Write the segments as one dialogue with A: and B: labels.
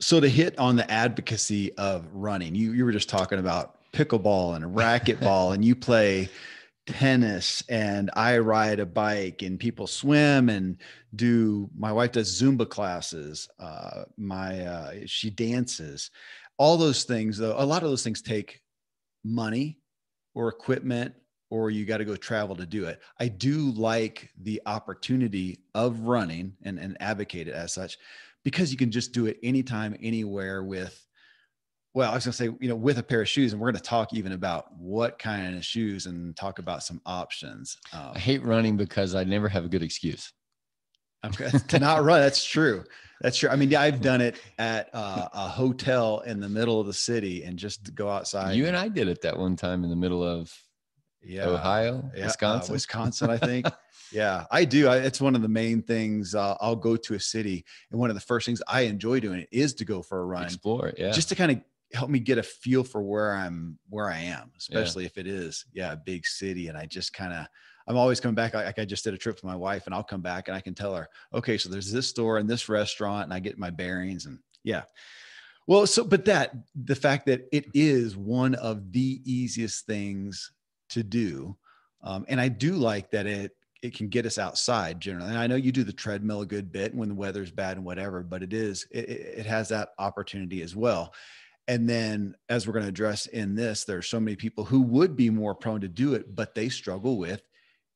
A: So to hit on the advocacy of running, you you were just talking about pickleball and racquetball, and you play tennis, and I ride a bike, and people swim and do. My wife does Zumba classes. Uh, my uh, she dances. All those things, though, a lot of those things take money or equipment or you got to go travel to do it. I do like the opportunity of running and, and advocate it as such because you can just do it anytime, anywhere with, well, I was going to say, you know, with a pair of shoes. And we're going to talk even about what kind of shoes and talk about some options.
B: Um, I hate running because I never have a good excuse.
A: Okay, to not run. That's true. That's true. I mean, I've done it at uh, a hotel in the middle of the city and just go outside.
B: You and I did it that one time in the middle of yeah. Ohio, yeah, uh, Wisconsin,
A: uh, Wisconsin, I think. yeah, I do. I, it's one of the main things. Uh, I'll go to a city, and one of the first things I enjoy doing is to go for a run,
B: explore, yeah,
A: just to kind of help me get a feel for where I'm, where I am, especially yeah. if it is, yeah, a big city, and I just kind of. I'm always coming back. Like I just did a trip with my wife, and I'll come back and I can tell her, okay, so there's this store and this restaurant, and I get my bearings, and yeah. Well, so but that the fact that it is one of the easiest things to do. Um, and I do like that it it can get us outside generally. And I know you do the treadmill a good bit when the weather's bad and whatever, but it is it, it has that opportunity as well. And then as we're going to address in this, there are so many people who would be more prone to do it, but they struggle with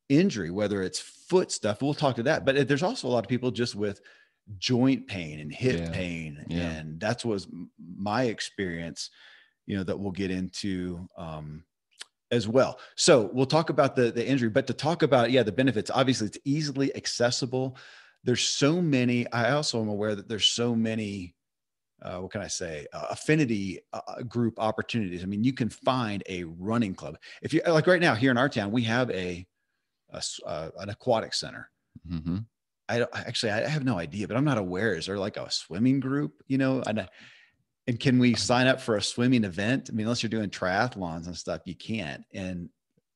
A: injury, whether it's foot stuff. We'll talk to that. But there's also a lot of people just with joint pain and hip yeah. pain. Yeah. And that's was my experience, you know, that we'll get into um, as well. So we'll talk about the, the injury, but to talk about, yeah, the benefits, obviously it's easily accessible. There's so many, I also am aware that there's so many, uh, what can I say, uh, affinity uh, uh group opportunities. I mean, you can find a running club. If you like right now here in our town, we have a, a uh, an aquatic center. Mm-hmm. I don't actually, I have no idea, but I'm not aware. Is there like a swimming group, you know? And and can we sign up for a swimming event? I mean, unless you're doing triathlons and stuff, you can't. And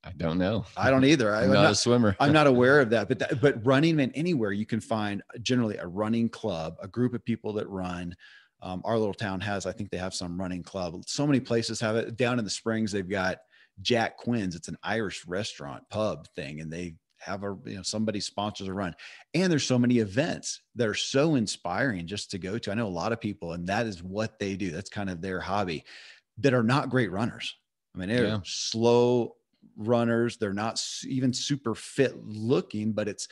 B: I don't know.
A: I don't either.
B: I'm, I'm not, not, a swimmer.
A: I'm not aware of that. But that, but running man, anywhere you can find generally a running club, a group of people that run. Um, our little town has, I think they have some running club. So many places have it. Down in the Springs, they've got Jack Quinn's. It's an Irish restaurant pub thing, and they have a you know somebody sponsors a run. And there's so many events that are so inspiring just to go to. I know a lot of people and that is what they do. That's kind of their hobby that are not great runners. I mean they're yeah. slow runners. They're not even super fit looking but it's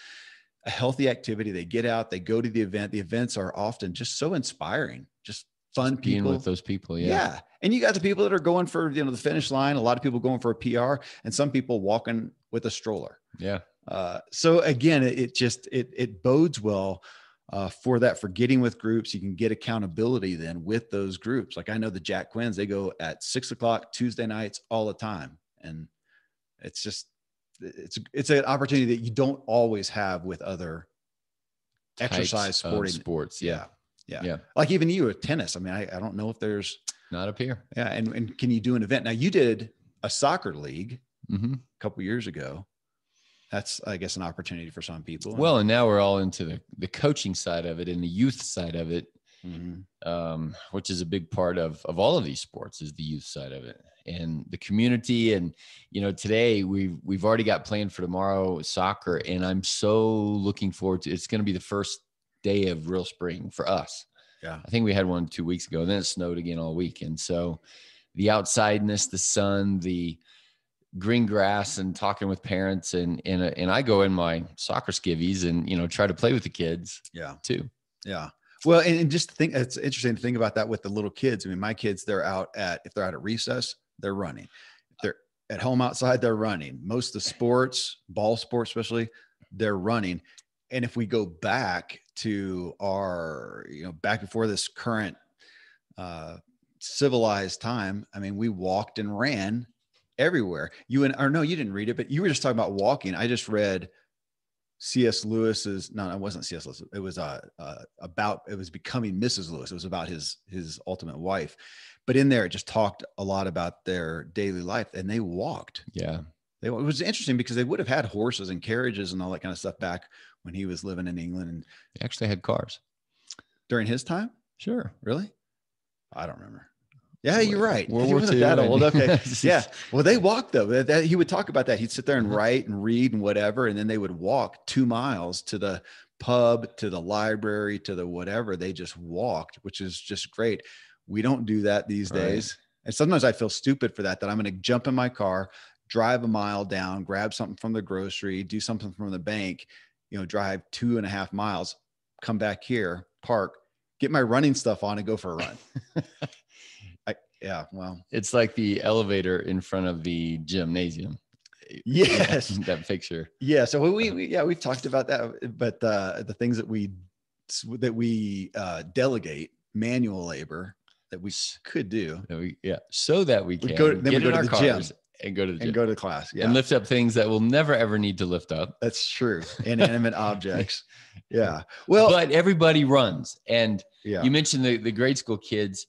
A: a healthy activity. They get out they go to the event. The events are often just so inspiring just fun
B: just being
A: people.
B: with those people yeah.
A: Yeah. And you got the people that are going for you know the finish line a lot of people going for a pr and some people walking with a stroller.
B: Yeah
A: uh, so again, it, it, just it it bodes well uh, for that for getting with groups. You can get accountability then with those groups. Like I know the Jack Quinns, they go at six o'clock Tuesday nights all the time, and it's just it's it's an opportunity that you don't always have with other Types exercise sporting
B: sports. Yeah.
A: yeah. yeah. Like even you with tennis. I mean, I, I don't know if there's
B: not up here.
A: Yeah. And, and can you do an event? Now you did a soccer league mm-hmm. a couple years ago that's i guess an opportunity for some people.
B: Well and now we're all into the, the coaching side of it and the youth side of it mm-hmm. um, which is a big part of of all of these sports is the youth side of it and the community. And you know today we've we've already got planned for tomorrow soccer and i'm so looking forward to it's going to be the first day of real spring for us.
A: Yeah.
B: I think we had one two weeks ago and then it snowed again all week. And so the outsideness the sun the green grass and talking with parents and and and I go in my soccer skivvies and you know try to play with the kids.
A: Yeah.
B: Too.
A: Yeah. Well, and, and just think it's interesting to think about that with the little kids. I mean, my kids, they're out at if they're out at recess, they're running. If they're at home outside, they're running. Most of the sports, ball sports especially, they're running. And if we go back to our, you know, back before this current uh civilized time, I mean, we walked and ran everywhere. You and or no, you didn't read it, but you were just talking about walking. I just read C.S. Lewis's. No, it wasn't C.S. Lewis. It was uh, uh, about. It was becoming Mrs. Lewis. It was about his his ultimate wife. But in there, it just talked a lot about their daily life, and they walked.
B: Yeah,
A: they, it was interesting because they would have had horses and carriages and all that kind of stuff back when he was living in England. And
B: they actually had cars
A: during his time.
B: Sure.
A: Really? I don't remember. Yeah, you're right.
B: World
A: he
B: War
A: wasn't
B: II
A: that old. Okay. yeah. Well, they walked though. That, that- he would talk about that. He'd sit there and
B: Mhm.
A: write and read and whatever, and then they would walk two miles to the pub, to the library, to the whatever. They just walked, which is just great. We don't do that these
B: Right.
A: days, and sometimes I feel stupid for that. That I'm going to jump in my car, drive a mile down, grab something from the grocery, do something from the bank, you know, drive two and a half miles, come back here, park, get my running stuff on, and go for a run. Yeah. Well.
B: It's like the elevator in front of the gymnasium.
A: Yes.
B: that picture.
A: Yeah. So we, we yeah we've talked about that, but uh, the things that we that we uh, delegate manual labor that we could do
B: we- yeah, so that we
A: We
B: can
A: go to- then we go
B: in
A: to
B: our
A: the gym
B: cars and go to the gym
A: and go to class. Yeah,
B: and lift up things that we'll never ever need to lift up.
A: that's true. Inanimate objects. Yeah. Well.
B: but everybody runs, and
A: yeah.
B: you mentioned the the grade school kids,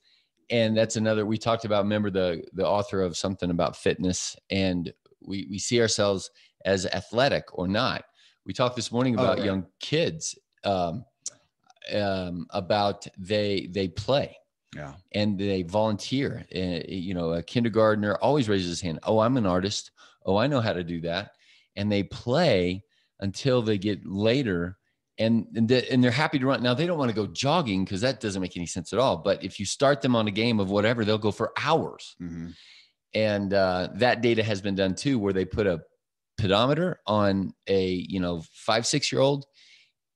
B: and that's another we talked about. Remember the the author of something about fitness, and we we see ourselves as athletic or not. We talked this morning
A: Oh,
B: about
A: right.
B: young kids, um, um, about they they play
A: yeah.
B: and they volunteer. Uh, you know, a kindergartner always raises his hand. Oh, I'm an artist. Oh, I know how to do that. And they play until they get later, and and, they- and they're happy to run. Now they don't want to go jogging because that doesn't make any sense at all. But if you start them on a game of whatever, they'll go for hours.
A: Mhm.
B: And uh, that data has been done too, where they put a pedometer on a you know five six year old,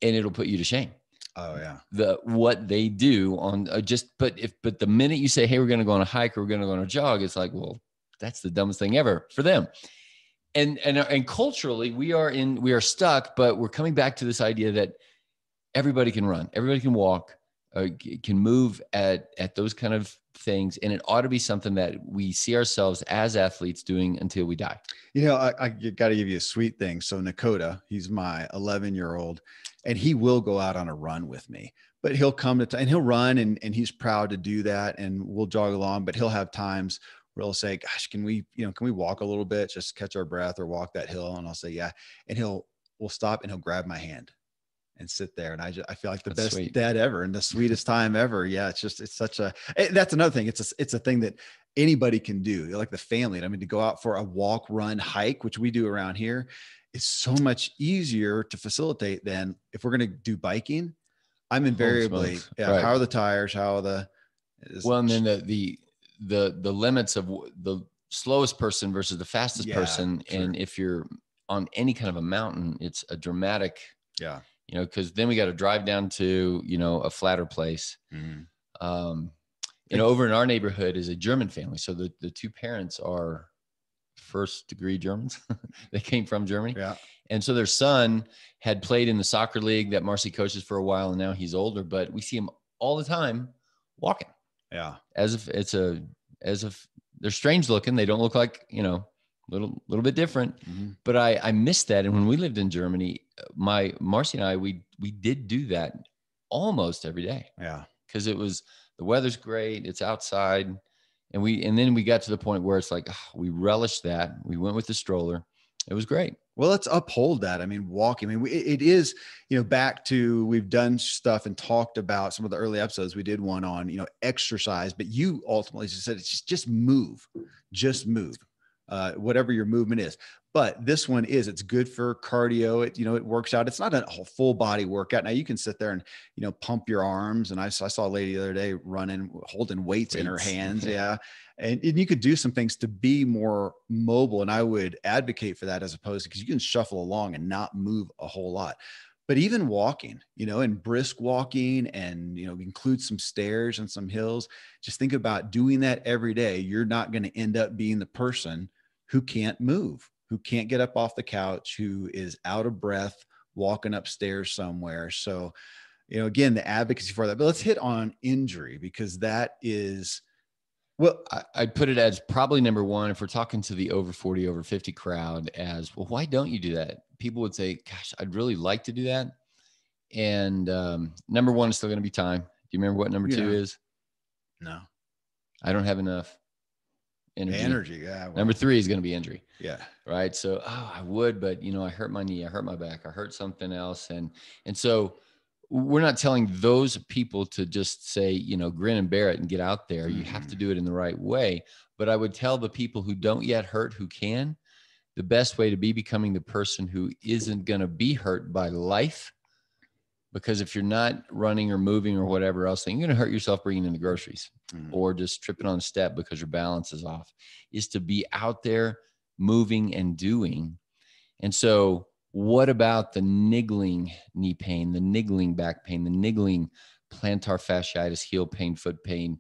B: and it'll put you to shame
A: Oh yeah.
B: the what they do on uh, just but if but the minute you say hey we're going to go on a hike or we're going to go on a jog it's like well that's the dumbest thing ever for them and and and culturally we are in we are stuck but we're coming back to this idea that everybody can run everybody can walk uh, can move at at those kind of things and it ought to be something that we see ourselves as athletes doing until we die
A: You know, I, I got to give you a sweet thing. So Nakota, he's my 11 year old, and he will go out on a run with me. But he'll come to t- and he'll run, and and he's proud to do that, and we'll jog along. But he'll have times he'll say, "Gosh, can we, you know, can we walk a little bit, just catch our breath, or walk that hill?" And I'll say, "Yeah," and he'll we'll stop, and he'll grab my hand and sit there. And i just i feel like the
B: That's
A: best
B: sweet.
A: dad ever and the sweetest time ever. Yeah it's just it's such a eh, that's another thing. It's a it's a thing that anybody can do like the family. I mean to go out for a walk run hike which we do around here is so much easier to facilitate than if we're going to do biking. I'm invariably yeah
B: Right.
A: how are the tires? How are the
B: well and then the the the the limits of the slowest person versus the fastest
A: Yeah,
B: person.
A: true.
B: and if you're on any kind of a mountain it's a dramatic
A: yeah.
B: you know because then we got to drive down to you know a flatter place.
A: Mhm.
B: um you know over in our neighborhood is a german family. So the the two parents are first degree germans. They came from germany.
A: Yeah.
B: And so their son had played in the soccer league that marcy coaches for a while and now he's older but we see him all the time walking
A: yeah
B: as if it's a as if they're strange looking. They don't look like you know little little bit different.
A: Mhm.
B: But I I missed that. And when we lived in Germany, my Marcy and I we we did do that almost every day
A: yeah
B: because it was the weather's great. It's outside, and we and then we got to the point where it's like ah, we relished that. We went with the stroller. It was great.
A: Well, let's uphold that. I mean, walking. I mean, we, it is, you know, back to we've done stuff and talked about some of the early episodes. We did one on, you know, exercise, but you ultimately just said it's just, just move, just move, uh, whatever your movement is. But this one is, it's good for cardio. It, you know, it works out. It's not a whole full body workout. Now you can sit there and, you know, pump your arms. And I, I saw a lady the other day running, holding weights in her hands. Yeah and, and you could do some things to be more mobile and i would advocate for that as opposed to because you can shuffle along and not move a whole lot. But even walking you know and brisk walking and you know include some stairs and some hills. Just think about doing that every day. You're not going to end up being the person who can't move who can't get up off the couch who is out of breath walking upstairs somewhere. So you know again the advocacy for that. But let's hit on injury because that is well
B: I, I'd put it as probably number one if we're talking to the over 40, over 50 crowd as well, why don't you do that? People would say, Gosh, I'd really like to do that. And um, number one is still going to be time. Do you remember what number two is?
A: no
B: I don't have enough energy.
A: energy yeah well,
B: Number three is going to be injury,
A: yeah
B: right? So, oh, I would, but you know, I hurt my knee, I hurt my back, I hurt something else, and and so we're not telling those people to just say, you know, grin and bear it and get out there. You have to
A: Mm-hmm.
B: do it in the right way. But I would tell the people who don't yet hurt who can, the best way to be becoming the person who isn't going to be hurt by life. Because if you're not running or moving or whatever else, then you're going to hurt yourself bringing in the groceries
A: Mhm.
B: or just tripping on a step because your balance is off, is to be out there moving and doing. And so, what about the niggling knee pain, the niggling back pain, the niggling plantar fasciitis, heel pain, foot pain,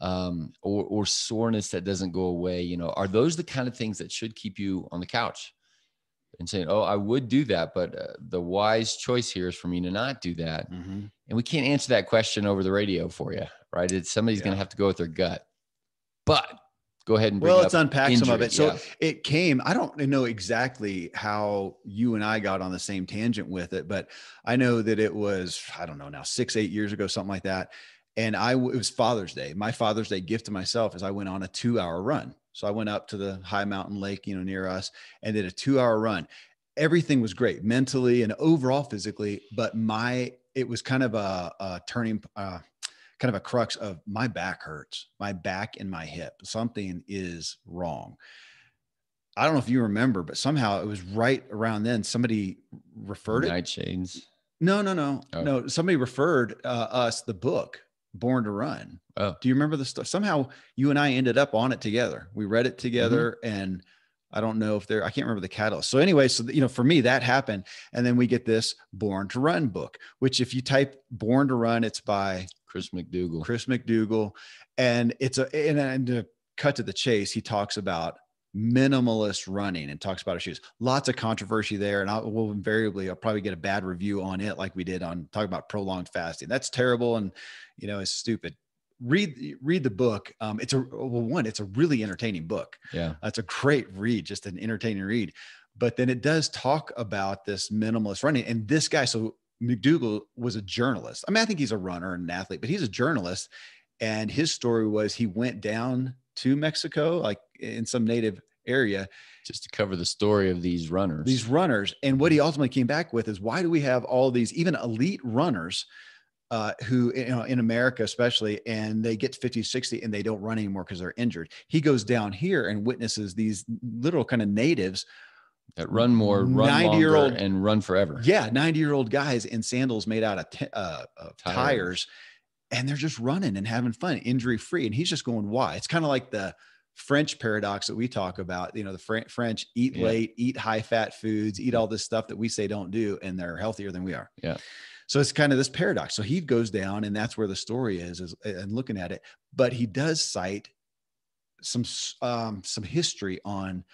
B: um, or, or soreness that doesn't go away? You know, are those the kind of things that should keep you on the couch and saying, "Oh, I would do that," but uh, the wise choice here is for me to not do that.
A: Mhm.
B: And we can't answer that question over the radio for you, right? It's somebody's going to have to go with their gut. But go ahead and bring
A: Well, let's unpack some of it. So
B: yeah.
A: it came, I don't know exactly how you and I got on the same tangent with it, but I know that it was, I don't know now, six, eight years ago, something like that. And I, it was Father's Day. My Father's Day gift to myself is I went on a two hour run. So I went up to the high mountain lake, you know, near us and did a two hour run. Everything was great mentally and overall physically, but my, it was kind of a, a turning, uh, kind of a crux of my back hurts, my back and my hip. Something is wrong. I don't know if you remember, but somehow it was right around then somebody referred it.
B: Nightshades.
A: No, no, no,
B: Oh.
A: no. Somebody referred uh, us the book Born to Run.
B: Oh.
A: Do you remember the stuff? Somehow you and I ended up on it together. We read
B: Mm-hmm.
A: it together, and I don't know if there. I can't remember the catalyst. So anyway, so you know, for me that happened, and then we get this Born to Run book, which if you type Born to Run, it's by
B: Chris McDougall.
A: Chris McDougall, and it's a and, and to cut to the chase, he talks about minimalist running and talks about his shoes. Lots of controversy there, and I will invariably I'll probably get a bad review on it, like we did on talking about prolonged fasting. That's terrible, and you know it's stupid. Read read the book. Um, it's a well, one. It's a really entertaining book.
B: Yeah.
A: It's a great read, just an entertaining read. But then it does talk about this minimalist running. And this guy, so McDougall was a journalist. I mean, I think he's a runner and an athlete, but he's a journalist. And his story was he went down to Mexico, like in some native area,
B: Just to cover the story of these runners.
A: these runners. And what he ultimately came back with is why do we have all these, even elite runners? Uh, who you know in America especially, and they get to 50, 60 and they don't run anymore because they're injured. He goes down here and witnesses these little kind of natives
B: that run more, run
A: 90-year-old
B: and run forever.
A: Yeah, 90 year old guys in sandals made out of, t- uh, of
B: Tires.
A: tires. and they're just running and having fun, injury free. And he's just going, why? It's kind of like the French paradox that we talk about. You know, the Fr- French eat
B: Yeah.
A: late, eat high fat foods, eat all this stuff that we say don't do, and they're healthier than we are.
B: Yeah.
A: So it's kind of this paradox. So he goes down, and that's where the story is, is and looking at it. But he does cite some um, some history on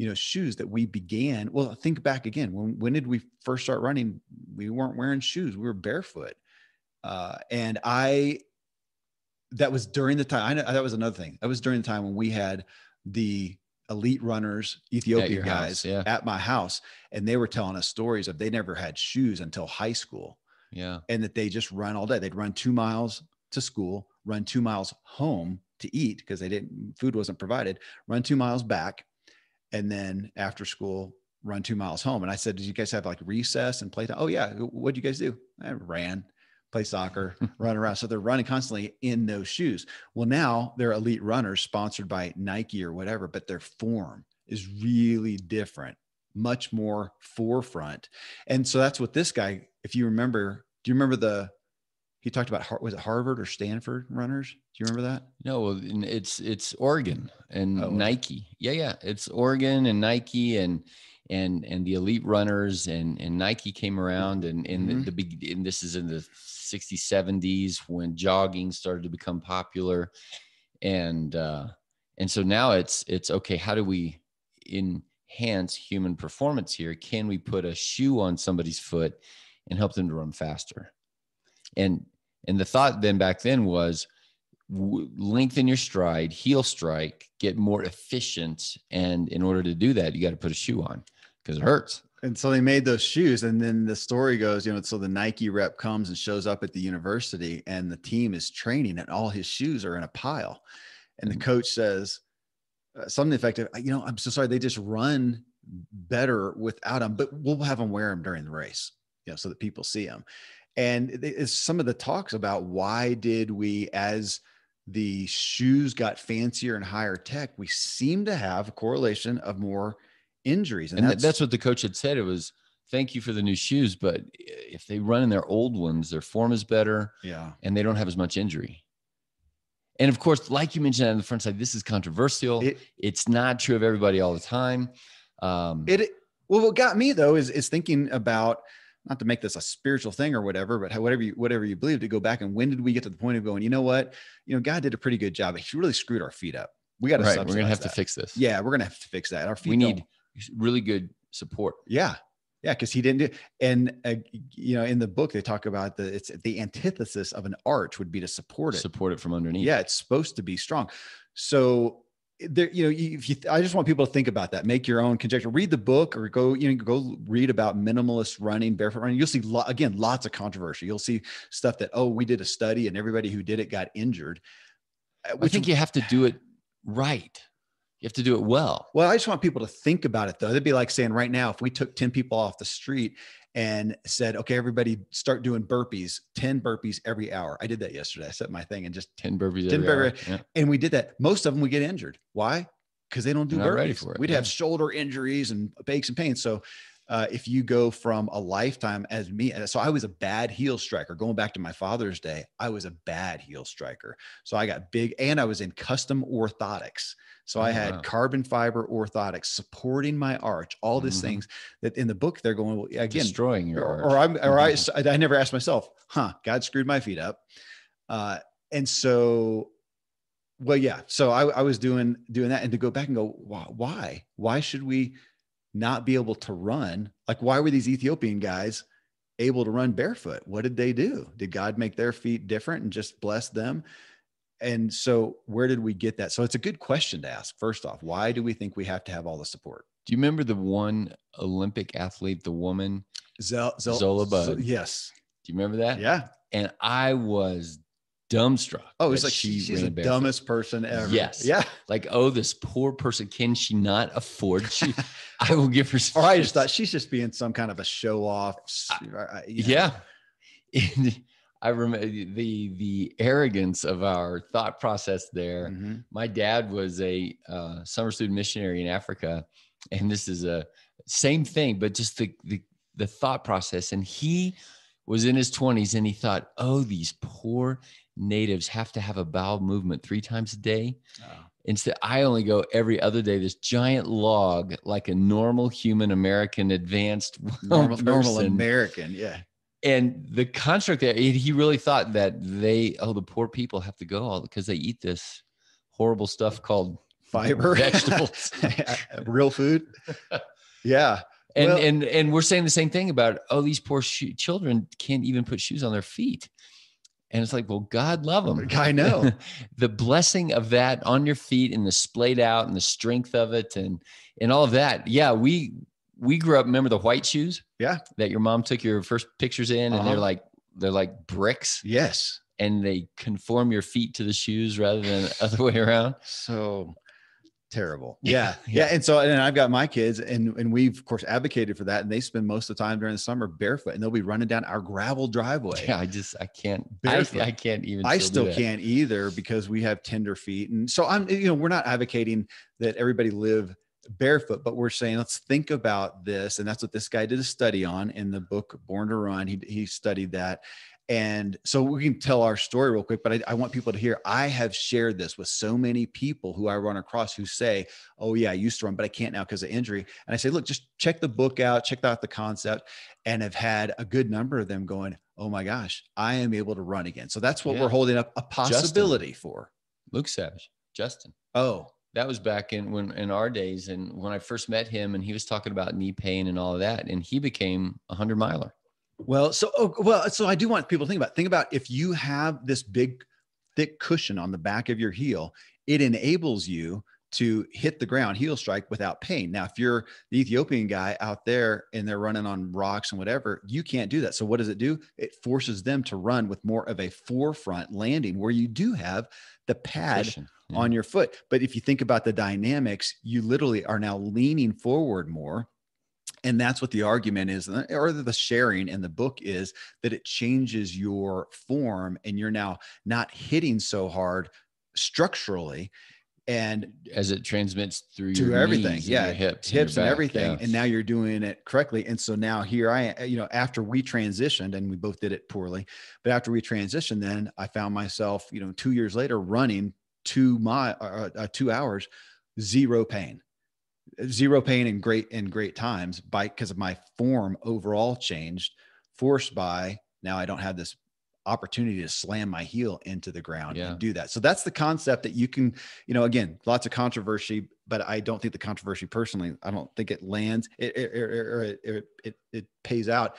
A: you know shoes that we began well think back again when when did we first start running we weren't wearing shoes we were barefoot uh and i that was during the time i know that was another thing that was during the time when we had the elite runners ethiopia
B: your house,
A: guys
B: yeah.
A: at my house and they were telling us stories of they never had shoes until high school
B: Yeah.
A: and that they just run all day. They'd run two miles to school, run two miles home to eat because they didn't food wasn't provided, run two miles back, and then after school run two miles home. And I said, "Did you guys have like recess and playtime?" Oh yeah. What'd you guys do? I ran, play soccer, run around. So they're running constantly in those shoes. Well, now they're elite runners sponsored by Nike or whatever, but their form is really different, much more forefront. And so that's what this guy, if you remember, do you remember the he talked about was it Harvard or Stanford runners? Do you remember that?
B: No, it's it's Oregon and
A: Oh.
B: Nike. Yeah, yeah, it's Oregon and Nike and and and the elite runners and and Nike came around and in
A: Mhm.
B: the, the big and this is in the 60s 70s when jogging started to become popular and uh and so now it's it's okay how do we enhance human performance here can we put a shoe on somebody's foot and help them to run faster and and the thought then back then was w- lengthen your stride, heel strike, get more efficient. And in order to do that, you got to put a shoe on because it hurts.
A: And so they made those shoes. And then the story goes, you know, so the Nike rep comes and shows up at the university and the team is training and all his shoes are in a pile. And the
B: Mhm.
A: coach says uh, something effective, you know, I'm so sorry. They just run better without them, but we'll have them wear them during the race, you know, so that people see them. And it's some of the talks about why did we as the shoes got fancier and higher tech we seem to have a correlation of more injuries.
B: And, and that's, that's what the coach had said. It was thank you for the new shoes but if they run in their old ones their form is better
A: yeah.
B: and they don't have as much injury. And of course like you mentioned on the front side this is controversial. It, it's not true of everybody all the time.
A: Um, it well what got me though is is thinking about not to make this a spiritual thing or whatever, but whatever you, whatever you believe to go back and when did we get to the point of going, you know what, you know, God did a pretty good job. He really screwed our feet up. We got to,
B: right. We're going to have that. to fix this.
A: Yeah. We're going to have to fix that. Our feet.
B: We need really good support.
A: Yeah. Yeah. Cause he didn't do, and uh, you know, in the book, they talk about the, it's the antithesis of an arch would be to support it,
B: support it from underneath.
A: Yeah. It's supposed to be strong. So there, you know, if you, I just want people to think about that, make your own conjecture, read the book or go, you know, go read about minimalist running, barefoot running. You'll see, lo- again, lots of controversy. You'll see stuff that, oh, we did a study and everybody who did it got injured.
B: Uh, I think you have to do it right. You have to do it well.
A: Well, I just want people to think about it though. It'd be like saying right now, if we took 10 people off the street and said, okay, everybody start doing burpees, 10 burpees every hour. I did that yesterday. I set my thing and just
B: 10 burpees 10 burpees.
A: Yeah. And we did that. Most of them would get injured. Why? Because they don't do burpees. Ready for it. We'd yeah. have shoulder injuries and aches and pains. So uh, if you go from a lifetime as me, so I was a bad heel striker. Going back to my father's day, I was a bad heel striker. So I got big, and I was in custom orthotics. So I had wow. carbon fiber orthotics supporting my arch, all these mm-hmm. things that in the book they're going well, again
B: destroying your
A: or, or I'm or I mm-hmm. I never asked myself, huh? God screwed my feet up, uh, and so well yeah. So I, I was doing doing that, and to go back and go why why should we not be able to run? Like why were these Ethiopian guys? able to run barefoot? What did they do? Did god make their feet different and just bless them? And so where did we get that? So it's a good question to ask first off. Why do we think we have to have all the support?
B: Do you remember the one olympic athlete the woman? Zola budd.
A: yes.
B: Do you remember that?
A: Yeah.
B: And i was dumbstruck
A: oh it's like she, she's the barefoot. dumbest person ever
B: yes
A: yeah
B: like oh this poor person can she not afford she i will give her
A: or i just thought she's just being some kind of a show off
B: yeah I remember the the arrogance of our thought process there. Mm-hmm. My dad was a uh, summer student missionary in Africa, and this is a same thing, but just the the the thought process. And he was in his twenties, and he thought, "Oh, these poor natives have to have a bowel movement three times a day." Oh. Instead, I only go every other day. This giant log, like a normal human American, advanced
A: normal, normal American, yeah
B: and the construct there, he really thought that they, oh, the poor people have to go all because they eat this horrible stuff called
A: fiber,
B: vegetables,
A: real food. Yeah.
B: And, well, and, and we're saying the same thing about, oh, these poor sh- children can't even put shoes on their feet. And it's like, well, God love them.
A: I know
B: the blessing of that on your feet and the splayed out and the strength of it and, and all of that. Yeah. We, we grew up, remember the white shoes?
A: Yeah.
B: That your mom took your first pictures in uh-huh. and they're uh-huh. like, they're like bricks.
A: Yes.
B: And they conform your feet to the shoes rather than other way around.
A: So terrible. Yeah. yeah. And so, and I've got my kids and, and we've of course advocated for that. And they spend most of the time during the summer barefoot and they'll be running down our gravel driveway.
B: Yeah. I just, I can't, I, I, can't even,
A: I still, still can't either because we have tender feet. And so I'm, you know, we're not advocating that everybody live barefoot, but we're saying let's think about this, and that's what this guy did a study on in the book Born to Run. He he studied that, and so we can tell our story real quick. But I, I want people to hear. I have shared this with so many people who I run across who say, "Oh yeah, I used to run, but I can't now because of injury." And I say, "Look, just check the book out, check out the concept," and have had a good number of them going, "Oh my gosh, I am able to run again." So that's what yeah. we're holding up a possibility Justin. for.
B: Luke Savage, Justin.
A: Oh,
B: that was back in when in our days and when i first met him and he was talking about knee pain and all of that and he became a hundred miler
A: well so oh, well so i do want people to think about think about if you have this big thick cushion on the back of your heel it enables you to hit the ground heel strike without pain. Now, if you're the Ethiopian guy out there and they're running on rocks and whatever, you can't do that. So, what does it do? It forces them to run with more of a forefront landing where you do have the pad yeah. on your foot. But if you think about the dynamics, you literally are now leaning forward more and that's what the argument is or the sharing in the book is that it changes your form and you're now not hitting so hard structurally and
B: as it transmits through
A: to everything yeah
B: and hips
A: hips
B: and,
A: and everything
B: yeah.
A: and now you're doing it correctly and so now here i you know after we transitioned and we both did it poorly but after we transitioned then i found myself you know two years later running two my uh, uh, two hours zero pain zero pain and great and great times by because of my form overall changed forced by now i don't have this opportunity to slam my heel into the ground
B: Yeah.
A: and do that so that's the concept that you can you know again lots of controversy but i don't think the controversy personally i don't think it lands it it, it, it, it, it, it pays out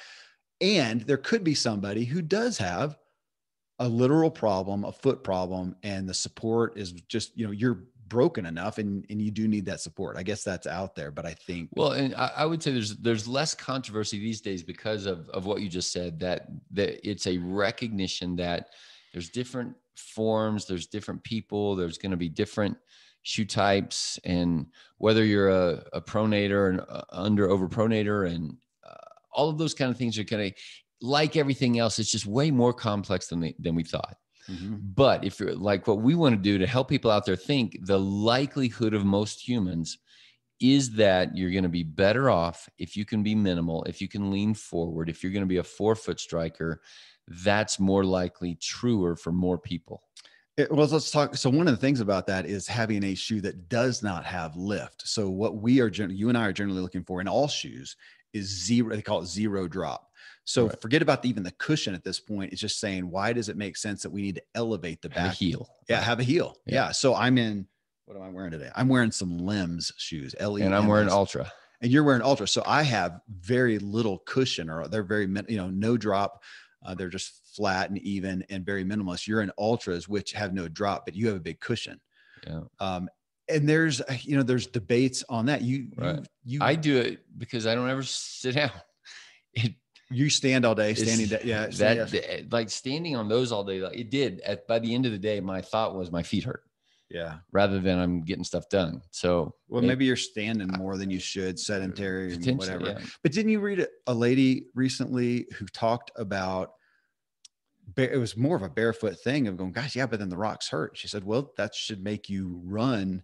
A: and there could be somebody who does have a literal problem a foot problem and the support is just you know you're broken enough and and you do need that support i guess that's out there but i think
B: Well, and I, I would say there's there's less controversy these days because of of what you just said. That that it's a recognition that there's different forms, there's different people, there's going to be different shoe types, and whether you're a, a pronator and uh, under overpronator and uh, all of those kind of things are kind of like everything else. It's just way more complex than they, than we thought.
A: Mhm.
B: But if you're like what we want to do to help people out there think, the likelihood of most humans is that you're going to be better off if you can be minimal, if you can lean forward, if you're going to be a forefoot striker. That's more likely truer for more people.
A: It- well, let's talk. So one of the things about that is having a shoe that does not have lift. So what we are, you and I are generally looking for in all shoes is zero. They call it zero drop. So
B: Right.
A: forget about the, even the cushion at this point. It's just saying, why does it make sense that we need to elevate the
B: Have
A: back?
B: heel.
A: Yeah, have a heel.
B: Yeah.
A: Yeah. So I'm in. What am I wearing today? I'm wearing some Lems shoes. L E.
B: And I'm wearing Altra.
A: and you're wearing Altra. So I have very little cushion, or they're very, you know, no drop. Uh, they're just flat and even and very minimalist. You're in Altras, which have no drop, but you have a big cushion.
B: Yeah.
A: Um, and there's, uh, you know, there's debates on that. You,
B: Right.
A: you, you,
B: I do it because I don't ever sit down. It
A: you stand all day, standing. da- yeah,
B: that
A: yes.
B: like standing on those all day, like it did. At by the end of the day, my thought was my feet hurt
A: yeah.
B: rather than I'm getting stuff done. So
A: Well,
B: it-
A: maybe you're standing more than you should, sedentary and whatever.
B: yeah.
A: But didn't you read a, a lady recently who talked about it was more of a barefoot thing of going, gosh, yeah, but then the rocks hurt. She said, well, that should make you run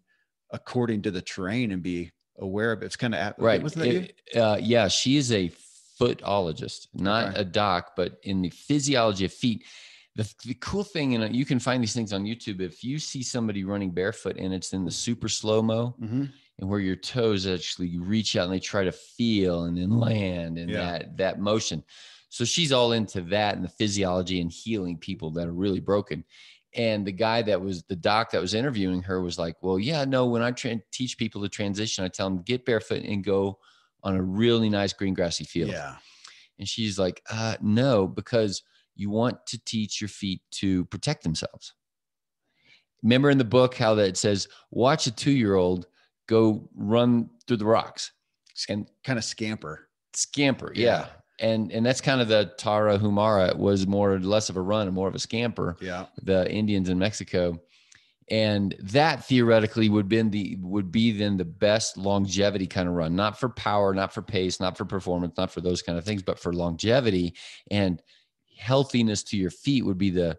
A: according to the terrain and be aware of it. It's kind of
B: right
A: Wasn't that you?
B: Uh, yeah she is a footologist not
A: Okay.
B: a doc but in the physiology of feet the, the cool thing and you can find these things on youtube if you see somebody running barefoot and it's in the super slow mo
A: Mhm.
B: and where your toes actually reach out and they try to feel and then land and
A: Yeah.
B: that that motion so she's all into that and the physiology and healing people that are really broken and the guy that was the doc that was interviewing her was like well yeah no when i tra- teach people to transition i tell them get barefoot and go on a really nice green grassy field
A: Yeah.
B: and she's like uh, no because you want to teach your feet to protect themselves remember in the book how that it says watch a two-year-old go run through the rocks and
A: Kind of scamper.
B: scamper yeah.
A: Yeah.
B: and and that's kind of the Tarahumara it was more or less of a run and more of a scamper
A: Yeah.
B: the indians in mexico and that theoretically would been the would be then the best longevity kind of run not for power not for pace not for performance not for those kind of things but for longevity. And healthiness to your feet would be the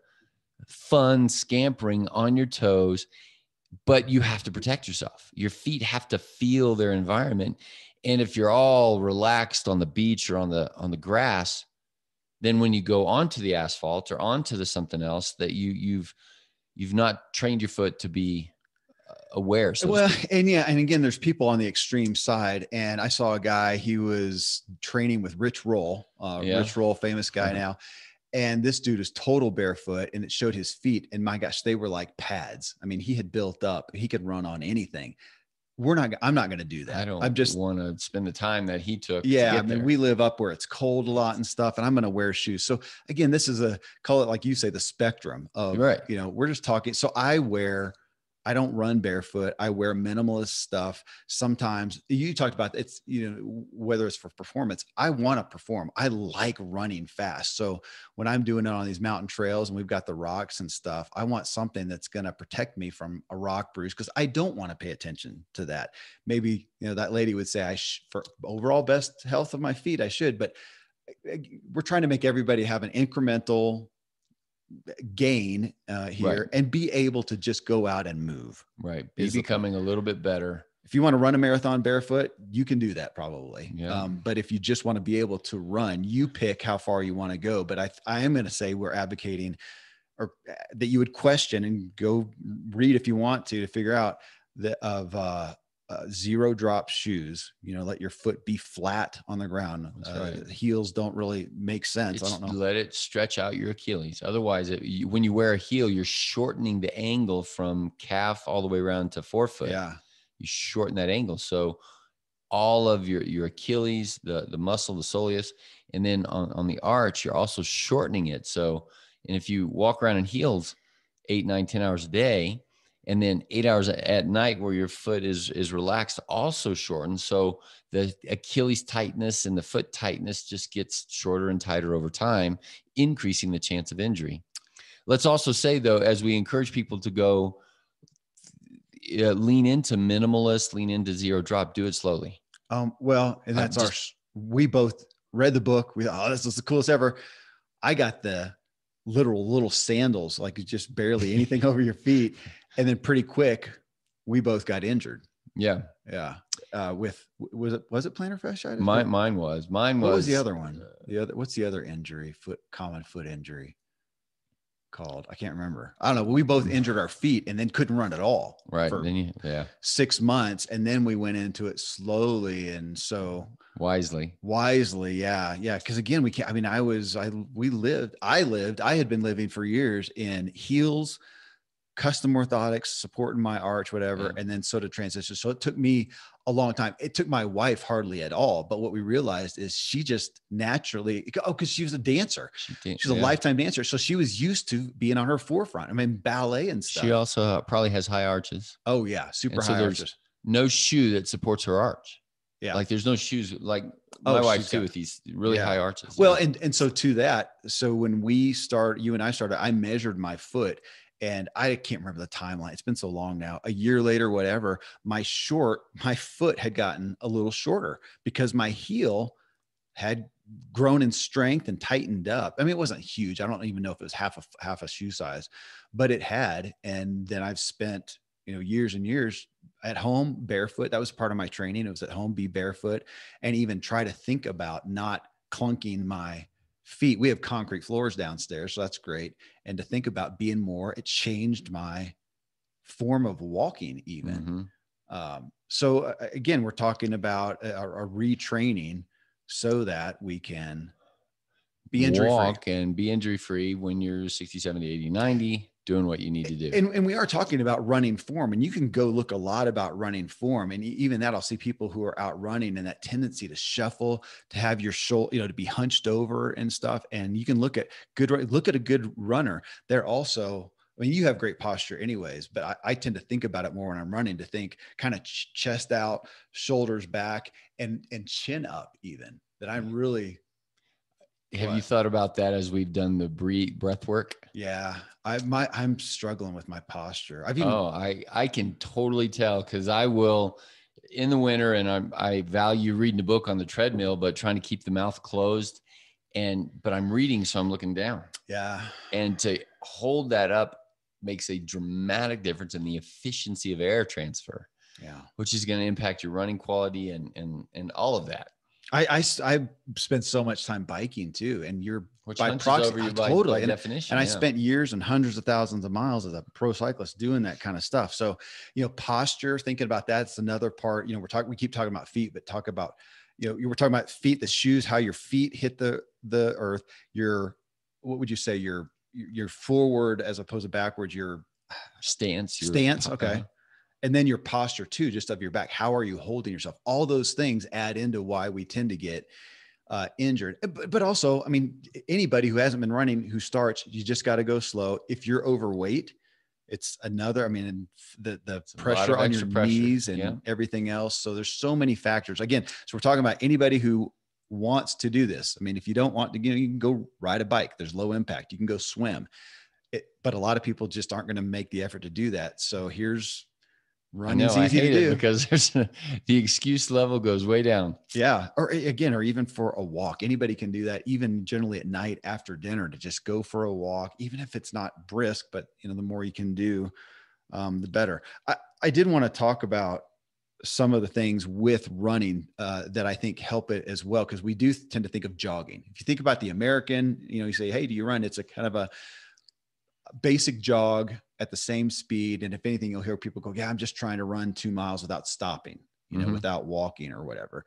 B: fun scampering on your toes but you have to protect yourself. Your feet have to feel their environment. And if you're all relaxed on the beach or on the on the grass then when you go onto the asphalt or onto the something else that you you've you've not trained your foot to be uh, aware so
A: well, and yeah, and again, there's people on the extreme side, and I saw a guy. He was training with Rich Roll, uh,
B: Yeah.
A: Rich Roll, famous guy
B: Uh-huh.
A: now, and this dude is total barefoot, and it showed his feet. And my gosh, they were like pads. I mean, he had built up. He could run on anything. We're not. I'm not going to do that.
B: i don't
A: I'm just.
B: want to spend the time that he took to
A: Yeah, I mean,
B: there.
A: we live up where it's cold a lot and stuff, and I'm going to wear shoes. So again, this is a call it like you say the spectrum of
B: Right.
A: You know, we're just talking. So I wear, I don't run barefoot. I wear minimalist stuff. Sometimes you talked about it's, you know, whether it's for performance, I want to perform. I like running fast. So when I'm doing it on these mountain trails and we've got the rocks and stuff, I want something that's going to protect me from a rock bruise because I don't want to pay attention to that. Maybe, you know, that lady would say, I, sh- for overall best health of my feet, I should, but eh, eh, we're trying to make everybody have an incremental gain uh, here right. and be able to just go out and move.
B: Right. Be becoming a little bit better.
A: If you want to run a marathon barefoot, you can do that probably. Yeah. Um, but if you just want to be able to run, you pick how far you want to go. But I, I am going to say we're advocating or uh, that you would question and go read if you want to to figure out that of uh, uh, zero drop shoes. You know, let your foot be flat on the ground. Uh, right. Heels don't really make sense.
B: It's,
A: I don't know.
B: Let it stretch out your Achilles. Otherwise, it, you, when you wear a heel, you're shortening the angle from calf all the way around to forefoot.
A: Yeah,
B: you shorten that angle. So all of your your Achilles, the the muscle, the soleus, and then on on the arch, you're also shortening it. So, and if you walk around in heels eight, nine, ten hours a day and then eight hours at night where your foot is is relaxed also shortens so the achilles tightness and the foot tightness just gets shorter and tighter over time increasing the chance of injury. Let's also say though as we encourage people to go uh, lean into minimalist lean into zero drop do it slowly.
A: Um, well and that's just, our we both read the book. We thought oh this is the coolest ever. I got the literal little sandals like just barely anything over your feet and then pretty quick, we both got injured.
B: Yeah,
A: yeah. Uh, with was it was it plantar fasciitis?
B: Mine, mine was. Mine was.
A: What was the other one? The other. What's the other injury? Foot common foot injury called? I can't remember. I don't know. We both injured our feet and then couldn't run at all.
B: Right. then you, yeah.
A: Six months, and then we went into it slowly, and so
B: wisely.
A: Wisely, yeah, yeah. Because again, we can't. I mean, I was. I we lived. I lived. I had been living for years in heels custom orthotics, supporting my arch, whatever, yeah. and then sort of transition. So it took me a long time. It took my wife hardly at all. But what we realized is she just naturally, oh, because she was a dancer. She She's a yeah. lifetime dancer. So she was used to being on her forefront. I mean, ballet and stuff.
B: She also uh, probably has high arches.
A: Oh, yeah. Super high arches.
B: No shoe that supports her arch. Yeah. Like there's no shoes like my oh, wife too got, with these really yeah. high arches.
A: Well, yeah. and and so to that, so when we start, you and I started, I measured my foot and I can't remember the timeline. It's been so long now. A year later, whatever, my short, my foot had gotten a little shorter because my heel had grown in strength and tightened up. I mean, it wasn't huge. I don't even know if it was half a half a shoe size, but it had. And then I've spent you know years and years at home barefoot. That was part of my training. It was at home, be barefoot, and even try to think about not clunking my feet. We have concrete floors downstairs, so that's great. And to think about being more, it changed my form of walking, even. Mm-hmm. Um, so uh, again, we're talking about a, a, retraining so that we can be injury free
B: and be injury free when you're 60, 70, 80, 90 doing what you need to do.
A: And, and we are talking about running form, and you can go look a lot about running form. And even that, I'll see people who are out running and that tendency to shuffle, to have your shoulder, you know, to be hunched over and stuff. And you can look at good, look at a good runner. They're also, I mean, you have great posture anyways, but I, I, tend to think about it more when I'm running to think kind of ch- chest out, shoulders back, and and chin up even. That I'm really
B: have what? you thought about that as we've done the breath work?
A: Yeah, I my I'm struggling with my posture. I've even
B: oh I I can totally tell because I will in the winter and I I value reading a book on the treadmill, but trying to keep the mouth closed. And but I'm reading, so I'm looking down.
A: Yeah,
B: and to hold that up makes a dramatic difference in the efficiency of air transfer.
A: Yeah,
B: which is going to impact your running quality and and and all of that.
A: I, I, I spent so much time biking too, and you're
B: Which by proxy, uh, by, totally by and, definition.
A: And yeah. I spent years and hundreds of thousands of miles as a pro cyclist doing that kind of stuff. So, you know, posture, thinking about that's another part. You know, we're talking, we keep talking about feet, but talk about, you know, you were talking about feet, the shoes, how your feet hit the the earth. Your, what would you say? Your your forward as opposed to backwards. Your
B: stance.
A: Your, stance. Okay uh-huh. And then your posture too just of your back. How are you holding yourself? All those things add into why we tend to get uh, injured. Eh, but, but also i mean anybody who hasn't been running who starts you just got to go slow. If you're overweight it's another i mean the the pressure on your pressure. knees and yeah. everything else. So there's so many factors. Again so we're talking about anybody who wants to do this. I mean if you don't want to you, know, you can go ride a bike. There's low impact. You can go swim. It, but a lot of people just aren't going to make the effort to do that. So here's
B: Running's know, easy to do because there's the excuse level goes way down.
A: Yeah. Or again, or even for a walk. Anybody can do that, even generally at night after dinner to just go for a walk, even if it's not brisk, but you know, the more you can do, um, the better. I, I did want to talk about some of the things with running uh, that I think help it as well, because we do tend to think of jogging. If you think about the American, you know, you say, Hey, do you run? It's a kind of a basic jog at the same speed. And if anything, you'll hear people go, Yeah, I'm just trying to run two miles without stopping, you know, mm-hmm. without walking or whatever.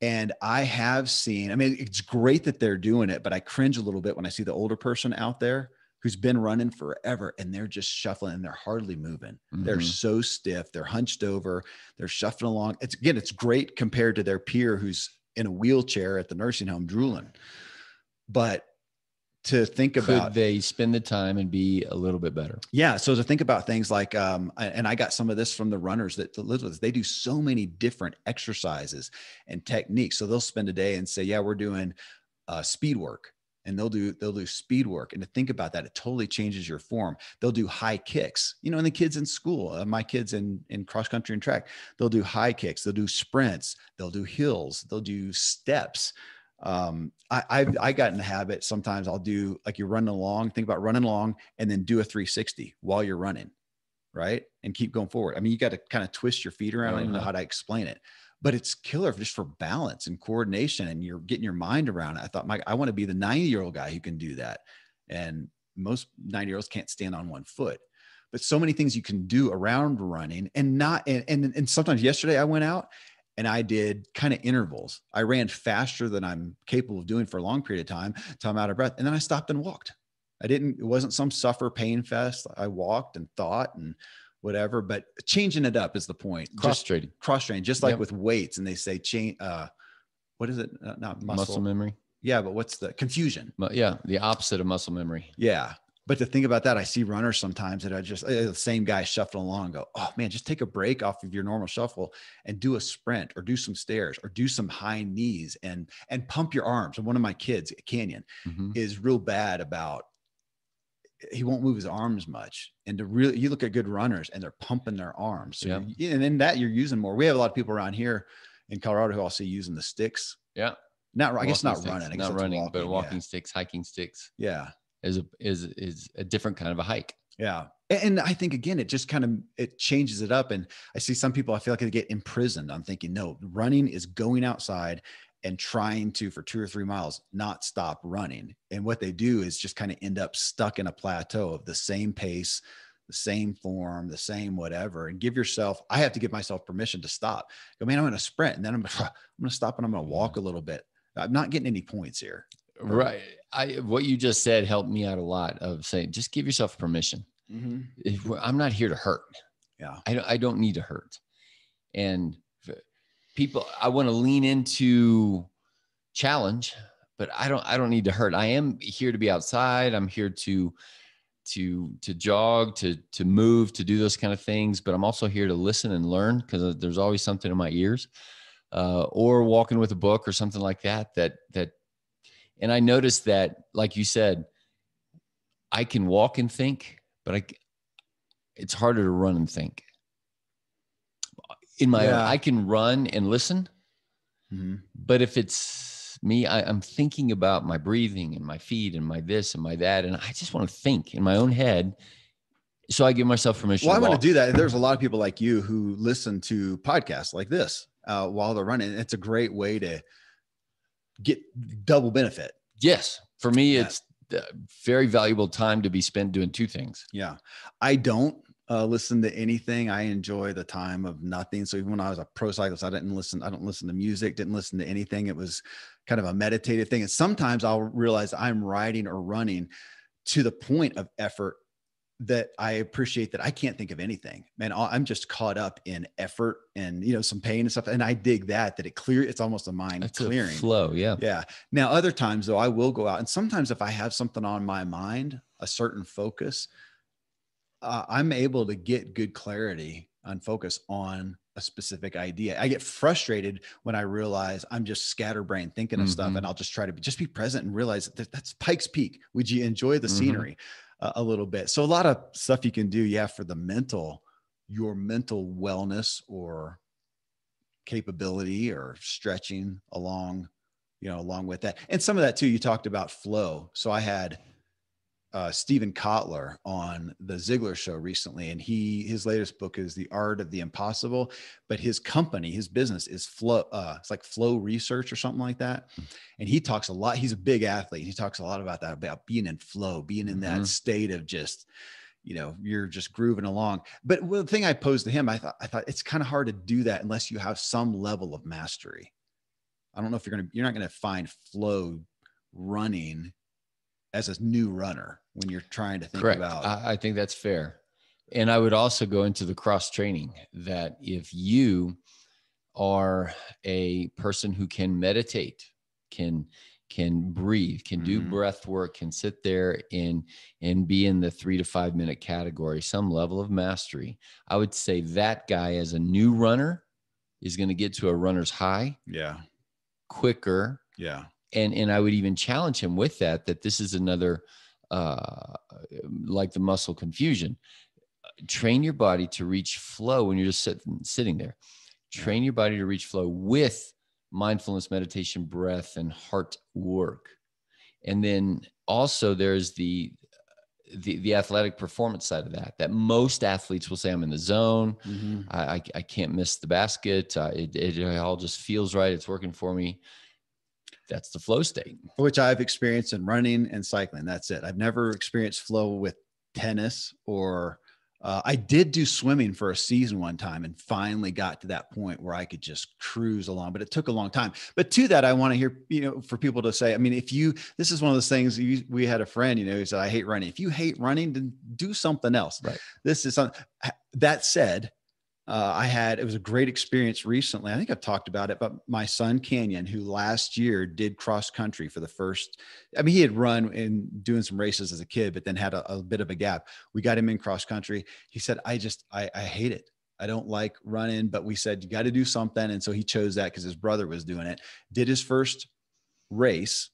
A: And I have seen, I mean, it's great that they're doing it, but I cringe a little bit when I see the older person out there who's been running forever and they're just shuffling and they're hardly moving. Mm-hmm. They're so stiff, they're hunched over, they're shuffling along. It's again, it's great compared to their peer who's in a wheelchair at the nursing home drooling. But to think
B: Could
A: about
B: they spend the time and be a little bit better?
A: Yeah so to think about things like um and i got some of this from the runners that live with us. They do so many different exercises and techniques. So they'll spend a day and say yeah we're doing uh, speed work. And they'll do they'll do speed work. And to think about that it totally changes your form. They'll do high kicks. You know and the kids in school uh, my kids in in cross country and track they'll do high kicks. They'll do sprints. They'll do hills. They'll do steps um, I, I've, I got in the habit. Sometimes I'll do like you're running along, think about running along and then do a 360 while you're running. Right. And keep going forward. I mean, you got to kind of twist your feet around. I don't even know uh-huh. how to explain it, but it's killer just for balance and coordination and you're getting your mind around it. I thought, Mike, I want to be the 90 year old guy who can do that. And most 90 year olds can't stand on one foot but so many things you can do around running and not and, and and sometimes yesterday I went out and I did kind of intervals. I ran faster than I'm capable of doing for a long period of time until I'm out of breath. And then I stopped and walked. I didn't, it wasn't some suffer pain fest. I walked and thought and whatever, but changing it up is the point.
B: Cross training.
A: Cross training, just like yep. with weights. And they say change, uh, what is it? Uh, not muscle.
B: muscle memory.
A: Yeah, but what's the confusion?
B: Yeah, the opposite of muscle memory.
A: Yeah. But to think about that, I see runners sometimes that I just uh, the same guy shuffling along and go, oh man, just take a break off of your normal shuffle and do a sprint or do some stairs or do some high knees and and pump your arms. And one of my kids, Canyon, mm-hmm. is real bad about he won't move his arms much. And to really you look at good runners and they're pumping their arms. So yeah. and in that you're using more. We have a lot of people around here in Colorado who I'll see using the sticks.
B: Yeah.
A: Not I guess not sticks. running.
B: I guess not running, walking, but walking yeah. sticks, hiking sticks.
A: Yeah
B: is a, is is a different kind of a hike.
A: Yeah. And I think again, it just kind of it changes it up. And I see some people I feel like they get imprisoned. I'm thinking, no, running is going outside and trying to for two or three miles not stop running. And what they do is just kind of end up stuck in a plateau of the same pace, the same form, the same whatever. And give yourself, I have to give myself permission to stop. Go, man, I'm going to sprint and then I'm, I'm going to stop and I'm going to walk a little bit. I'm not getting any points here.
B: Right. I what you just said helped me out a lot of saying just give yourself permission. Mm-hmm. I'm not here to hurt.
A: Yeah.
B: I don't, I don't need to hurt. And people, I want to lean into challenge, but I don't, I don't need to hurt. I am here to be outside. I'm here to, to, to jog, to, to move, to do those kind of things. But I'm also here to listen and learn because there's always something in my ears, uh, or walking with a book or something like that, that, that and I noticed that, like you said, I can walk and think, but I, it's harder to run and think. In my, yeah. I can run and listen, mm-hmm. but if it's me, I, I'm thinking about my breathing and my feet and my this and my that, and I just want to think in my own head. So I give myself permission.
A: Well, I want to do that. There's a lot of people like you who listen to podcasts like this uh, while they're running. It's a great way to get double benefit.
B: Yes. For me, yeah. it's very valuable time to be spent doing two things.
A: Yeah. I don't uh, listen to anything. I enjoy the time of nothing. So even when I was a pro cyclist, I didn't listen. I don't listen to music, didn't listen to anything. It was kind of a meditative thing. And sometimes I'll realize I'm riding or running to the point of effort that I appreciate that I can't think of anything, man. I'm just caught up in effort and you know some pain and stuff, and I dig that that it clear. It's almost a mind That's clearing
B: a flow, yeah,
A: yeah. Now other times though, I will go out, and sometimes if I have something on my mind, a certain focus, uh, I'm able to get good clarity and focus on a specific idea. I get frustrated when I realize I'm just scatterbrained thinking of mm-hmm. stuff, and. I'll just try to be, just be present and realize that that's Pikes Peak. Would you enjoy the mm-hmm. scenery a little bit? So a lot of stuff you can do, yeah, for the mental, your mental wellness or capability or stretching along, you know, along with that, and some of that too. You talked about flow. So I had uh, Steven Kotler on the Ziglar show recently, and he his latest book is The Art of the Impossible. But his company, his business is Flow. Uh, it's like Flow Research or something like that. Hmm. And he talks a lot. He's a big athlete. He talks a lot about that, about being in flow, being in that mm-hmm. state of just, you know, you're just grooving along. But the thing I posed to him, I thought, I thought it's kind of hard to do that unless you have some level of mastery. I don't know if you're gonna, you're not gonna find flow running as a new runner when you're trying to think
B: Correct.
A: about
B: I, I think that's fair and i would also go into the cross training that if you are a person who can meditate can can breathe can do mm-hmm. breath work can sit there and and be in the three to five minute category some level of mastery i would say that guy as a new runner is going to get to a runner's high
A: yeah
B: quicker
A: yeah
B: and and I would even challenge him with that that this is another uh, like the muscle confusion. Train your body to reach flow when you're just sit, sitting there. Train your body to reach flow with mindfulness, meditation, breath, and heart work. And then also there's the the, the athletic performance side of that that most athletes will say i'm in the zone mm-hmm. I, I, I can't miss the basket uh, it, it all just feels right it's working for me that's the flow state
A: which i've experienced in running and cycling that's it i've never experienced flow with tennis or uh, I did do swimming for a season one time and finally got to that point where I could just cruise along, but it took a long time. But to that, I want to hear, you know, for people to say, I mean, if you, this is one of those things you, we had a friend, you know, who said, I hate running. If you hate running, then do something else.
B: Right.
A: This is something that said, uh, I had it was a great experience recently. I think I've talked about it, but my son Canyon, who last year did cross country for the first, I mean, he had run and doing some races as a kid, but then had a, a bit of a gap. We got him in cross country. He said, "I just I, I hate it. I don't like running." But we said you got to do something, and so he chose that because his brother was doing it. Did his first race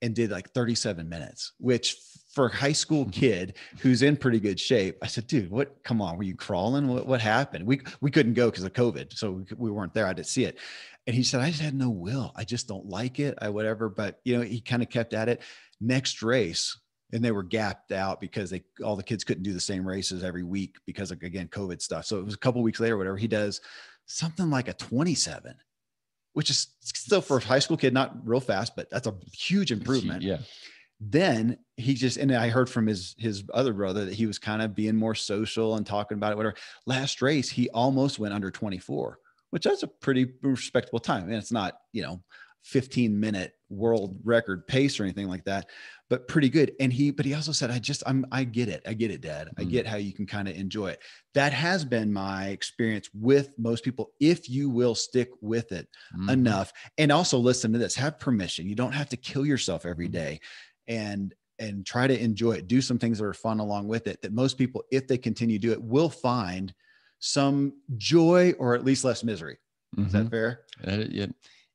A: and did like 37 minutes, which for a high school kid who's in pretty good shape, I said, dude, what, come on, were you crawling? What, what happened? We, we couldn't go because of COVID. So we, we weren't there. I didn't see it. And he said, I just had no will. I just don't like it. I, whatever. But you know, he kind of kept at it next race and they were gapped out because they, all the kids couldn't do the same races every week because of, again, COVID stuff. So it was a couple weeks later, whatever he does something like a 27 which is still for a high school kid, not real fast, but that's a huge improvement.
B: Yeah
A: then he just and I heard from his his other brother that he was kind of being more social and talking about it. Whatever. Last race, he almost went under 24, which that's a pretty respectable time. And it's not you know 15 minute world record pace or anything like that, but pretty good. And he but he also said, I just I'm I get it. I get it, Dad. I mm-hmm. get how you can kind of enjoy it. That has been my experience with most people. If you will stick with it mm-hmm. enough, and also listen to this, have permission. You don't have to kill yourself every day. mm-hmm. And and try to enjoy it do some things that are fun along with it that most people if they continue to do it will find some joy or at least less misery mm-hmm. is that mm-hmm. fair
B: uh, yeah.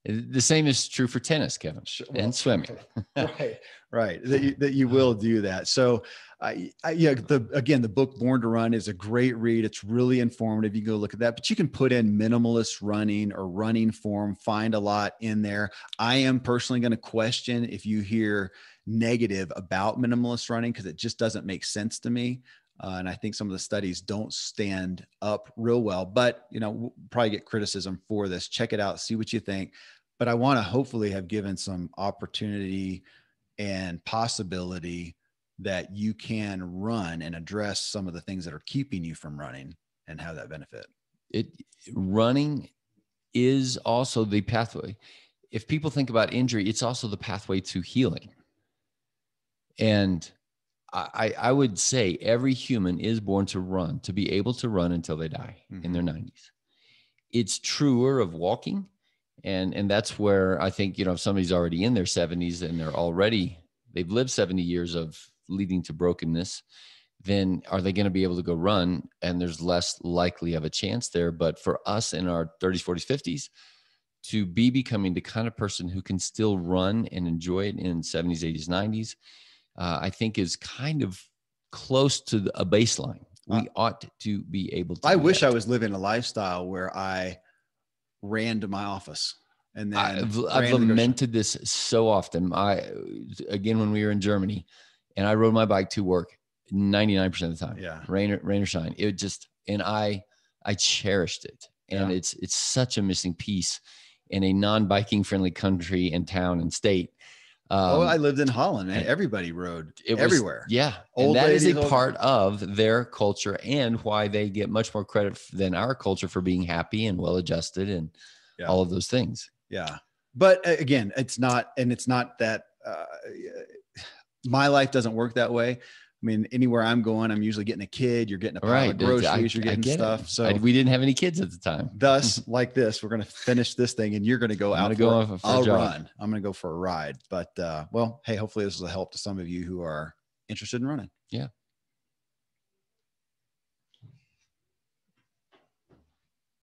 B: the same is true for tennis kevin well, and swimming
A: right right that you, that you will do that so I, I, yeah the again the book born to run is a great read it's really informative you can go look at that but you can put in minimalist running or running form find a lot in there i am personally going to question if you hear negative about minimalist running because it just doesn't make sense to me. Uh, and I think some of the studies don't stand up real well, but you know, we'll probably get criticism for this. Check it out, see what you think. But I want to hopefully have given some opportunity and possibility that you can run and address some of the things that are keeping you from running and how that benefit.
B: It running is also the pathway. If people think about injury, it's also the pathway to healing. And I, I would say every human is born to run, to be able to run until they die mm-hmm. in their 90s. Mm-hmm. It's truer of walking. And, and that's where I think, you know, if somebody's already in their 70s and they're already, they've lived 70 years of leading to brokenness, then are they going to be able to go run? And there's less likely of a chance there. But for us in our 30s, 40s, 50s, to be becoming the kind of person who can still run and enjoy it in 70s, 80s, 90s, uh, I think is kind of close to a baseline. We ought to be able to.
A: I wish that. I was living a lifestyle where I ran to my office and then
B: I've, I've lamented this so often. I again when we were in Germany, and I rode my bike to work 99% of the time.
A: Yeah.
B: Rain or rain or shine. It just and I I cherished it. And yeah. it's it's such a missing piece in a non-biking friendly country and town and state.
A: Um, oh, I lived in Holland and everybody rode it was, everywhere.
B: Yeah. Old and that ladies, is a part of their culture and why they get much more credit than our culture for being happy and well adjusted and yeah. all of those things.
A: Yeah. But uh, again, it's not, and it's not that uh, my life doesn't work that way. I mean, anywhere I'm going, I'm usually getting a kid. You're getting a pile right. of groceries. I, you're getting stuff. It. So
B: I, we didn't have any kids at the time.
A: Thus, like this, we're going to finish this thing, and you're going to go I'm out. Go for, for I'll run. I'm going to go for a ride. But uh, well, hey, hopefully this was a help to some of you who are interested in running.
B: Yeah.